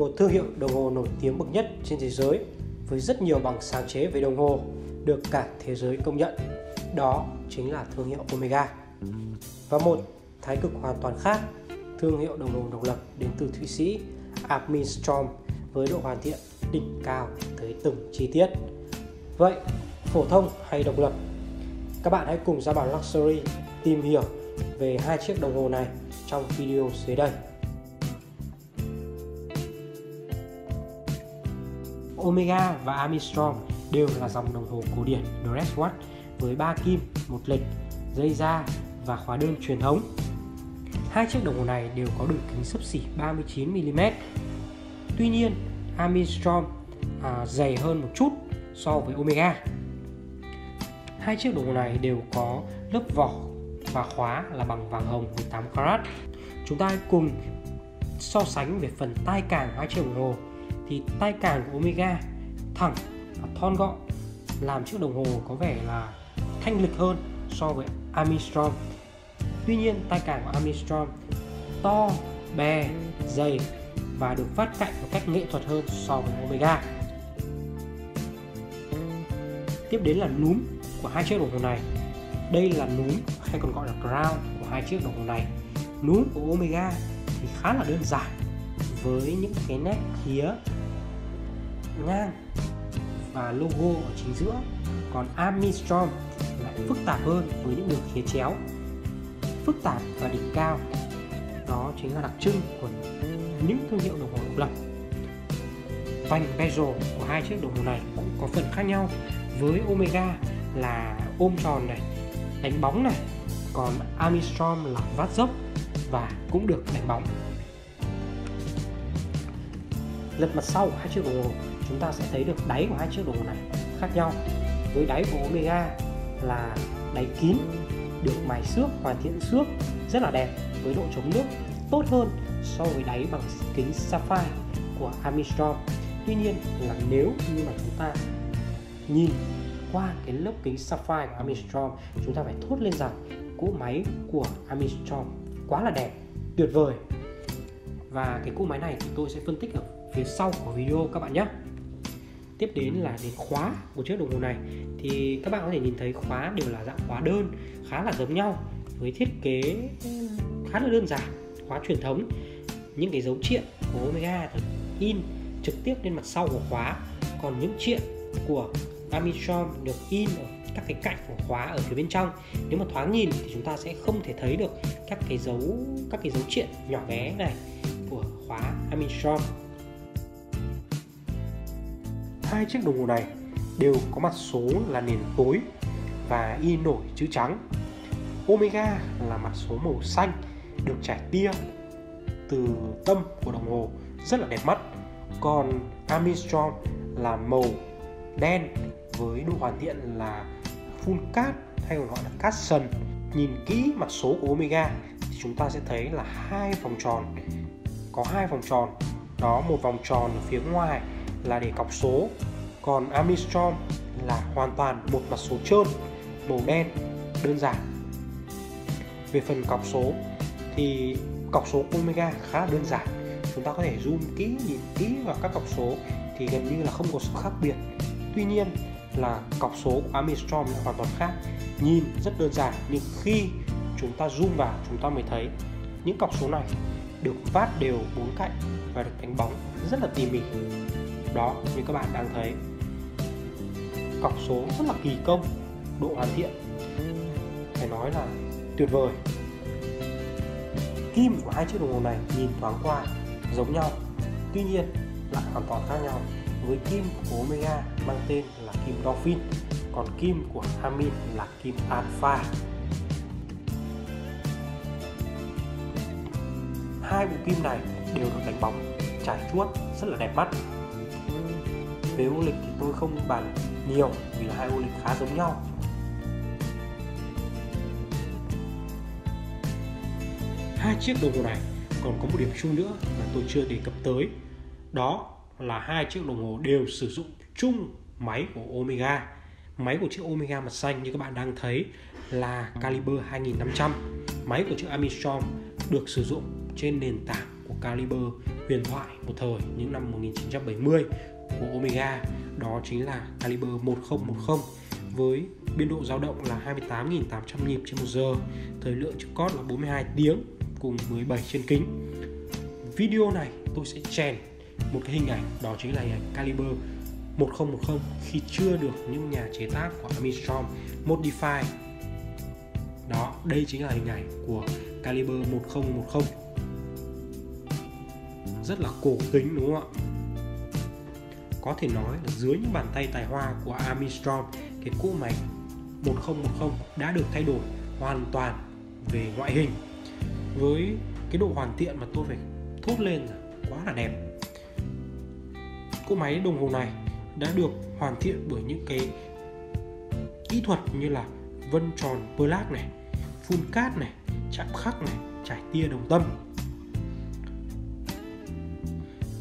một thương hiệu đồng hồ nổi tiếng bậc nhất trên thế giới với rất nhiều bằng sáng chế về đồng hồ được cả thế giới công nhận. Đó chính là thương hiệu Omega. Và một thái cực hoàn toàn khác, thương hiệu đồng hồ độc lập đến từ Thụy Sĩ Armin Strom với độ hoàn thiện đỉnh cao tới từng chi tiết. Vậy, phổ thông hay độc lập? Các bạn hãy cùng ra bảo Luxury tìm hiểu về hai chiếc đồng hồ này trong video dưới đây. Omega và Armstrong đều là dòng đồng hồ cổ điển dress watch với 3 kim, một lịch, dây da và khóa đơn truyền thống. Hai chiếc đồng hồ này đều có đường kính sấp xỉ 39mm. Tuy nhiên, Armstrong à, dày hơn một chút so với Omega. Hai chiếc đồng hồ này đều có lớp vỏ và khóa là bằng vàng hồng 18 carat. Chúng ta hãy cùng so sánh về phần tai càng hai chiếc đồng hồ thì tay càng của Omega thẳng và thon gọn làm chiếc đồng hồ có vẻ là thanh lịch hơn so với Armstrong. Tuy nhiên tay càng của Armstrong to, bè, dày và được phát cạnh một cách nghệ thuật hơn so với Omega. Tiếp đến là núm của hai chiếc đồng hồ này. Đây là núm hay còn gọi là crown của hai chiếc đồng hồ này. Núm của Omega thì khá là đơn giản với những cái nét khía ngang và logo ở chính giữa. Còn Armstrong lại phức tạp hơn với những đường khía chéo. Phức tạp và đỉnh cao, đó chính là đặc trưng của những thương hiệu đồng hồ độc lập. Vành bezel của hai chiếc đồng hồ này cũng có phần khác nhau. Với Omega là ôm tròn này, đánh bóng này, còn Armstrong là vát dốc và cũng được đánh bóng. Lật mặt sau hai chiếc đồng hồ chúng ta sẽ thấy được đáy của hai chiếc đồng hồ này khác nhau. Với đáy của Omega là đáy kín, được mài xước, hoàn thiện xước rất là đẹp, với độ chống nước tốt hơn so với đáy bằng kính sapphire của Armstrong. Tuy nhiên là nếu như mà chúng ta nhìn qua cái lớp kính sapphire của Armstrong, chúng ta phải thốt lên rằng cỗ máy của Armstrong quá là đẹp, tuyệt vời. Và cái cỗ máy này thì tôi sẽ phân tích ở phía sau của video các bạn nhé tiếp đến là đến khóa của chiếc đồng hồ này. Thì các bạn có thể nhìn thấy khóa đều là dạng khóa đơn, khá là giống nhau, với thiết kế khá là đơn giản, khóa truyền thống. Những cái dấu triện của Omega được in trực tiếp lên mặt sau của khóa. Còn những triện của Armstrong được in ở các cái cạnh của khóa ở phía bên trong. Nếu mà thoáng nhìn thì chúng ta sẽ không thể thấy được các cái dấu, các cái dấu triện nhỏ bé này của khóa Armstrong hai chiếc đồng hồ này đều có mặt số là nền tối và in nổi chữ trắng. Omega là mặt số màu xanh, được trải tia từ tâm của đồng hồ, rất là đẹp mắt. Còn Armstrong là màu đen với độ hoàn thiện là full cát hay còn gọi là cushion. Nhìn kỹ mặt số của Omega thì chúng ta sẽ thấy là hai vòng tròn, có hai vòng tròn, đó một vòng tròn ở phía ngoài là để cọc số. Còn Armstrong là hoàn toàn một mặt số trơn, màu đen, đơn giản. Về phần cọc số thì cọc số Omega khá là đơn giản. Chúng ta có thể zoom kỹ, nhìn kỹ vào các cọc số thì gần như là không có sự khác biệt. Tuy nhiên là cọc số của Armstrong là hoàn toàn khác. Nhìn rất đơn giản, nhưng khi chúng ta zoom vào, chúng ta mới thấy những cọc số này được vát đều bốn cạnh và được đánh bóng rất là tỉ mỉ đó, như các bạn đang thấy. Cọc số rất là kỳ công, độ hoàn thiện. Phải nói là tuyệt vời. Kim của hai chiếc đồng hồ này nhìn thoáng qua giống nhau, tuy nhiên lại hoàn toàn khác nhau. Với kim của Omega mang tên là kim Dolphin, còn kim của Hamin là kim Alpha. Hai bộ kim này đều được đánh bóng, trải chuốt, rất là đẹp mắt về ô lịch thì tôi không bàn nhiều, vì là hai ô lịch khá giống nhau. Hai chiếc đồng hồ này còn có một điểm chung nữa mà tôi chưa đề cập tới. Đó là hai chiếc đồng hồ đều sử dụng chung máy của Omega. Máy của chiếc Omega mặt xanh như các bạn đang thấy là caliber 2500 máy của chiếc Armstrong được sử dụng trên nền tảng của caliber huyền thoại một thời những năm 1970 của Omega đó chính là caliber 1010 với biên độ dao động là 28.800 nhịp trên một giờ, thời lượng chữ cót là 42 tiếng cùng 17 trên kính. Video này tôi sẽ chèn một cái hình ảnh đó chính là hình ảnh caliber 1010 khi chưa được những nhà chế tác của Armstrong modify. Đó, đây chính là hình ảnh của caliber 1010. Rất là cổ kính đúng không ạ? Có thể nói là dưới những bàn tay tài hoa của Armstrong, cái cỗ máy 1010 đã được thay đổi hoàn toàn về ngoại hình. Với cái độ hoàn thiện mà tôi phải thốt lên là quá là đẹp. Cỗ máy đồng hồ này đã được hoàn thiện bởi những cái kỹ thuật như là vân tròn black này phun cát này chạm khắc này trải tia đồng tâm.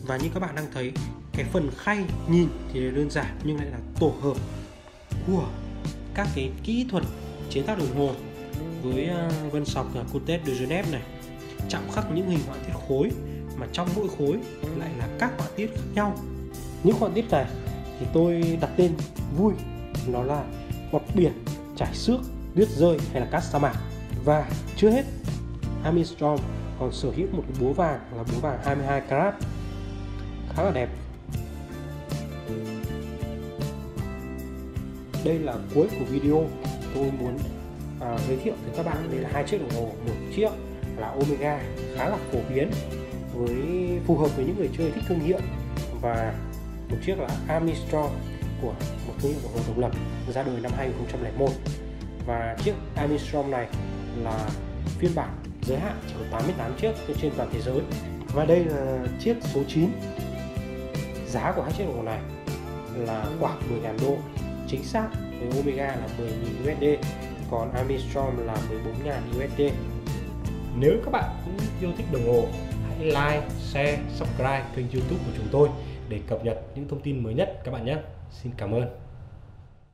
Và như các bạn đang thấy cái phần khay nhìn thì đơn giản nhưng lại là tổ hợp của các cái kỹ thuật chế tác đồng hồ với à, vân sọc Cotet de Genève này. Chạm khắc những hình họa tiết khối mà trong mỗi khối lại là các họa tiết khác nhau. Những họa tiết này thì tôi đặt tên vui, nó là bọt biển trải xước, tuyết rơi hay là cát sa mạc. Và chưa hết, Armstrong còn sở hữu một cái búa vàng là búa vàng 22 carat, khá là đẹp. Đây là cuối của video. Tôi muốn à, giới thiệu với các bạn. Đây là hai chiếc đồng hồ. Một chiếc là Omega khá là phổ biến với phù hợp với những người chơi thích thương hiệu. Và một chiếc là Armstrong của một thương hiệu đồng hồ độc lập ra đời năm 2001 và chiếc Armstrong này là phiên bản giới hạn chỉ có 88 chiếc trên toàn thế giới. Và đây là chiếc số 9 giá của hai chiếc đồng hồ này là khoảng 10.000 đô chính xác với Omega là 10.000 USD còn Armstrong là 14.000 USD nếu các bạn cũng yêu thích đồng hồ hãy like, share, subscribe kênh youtube của chúng tôi để cập nhật những thông tin mới nhất các bạn nhé. Xin cảm ơn.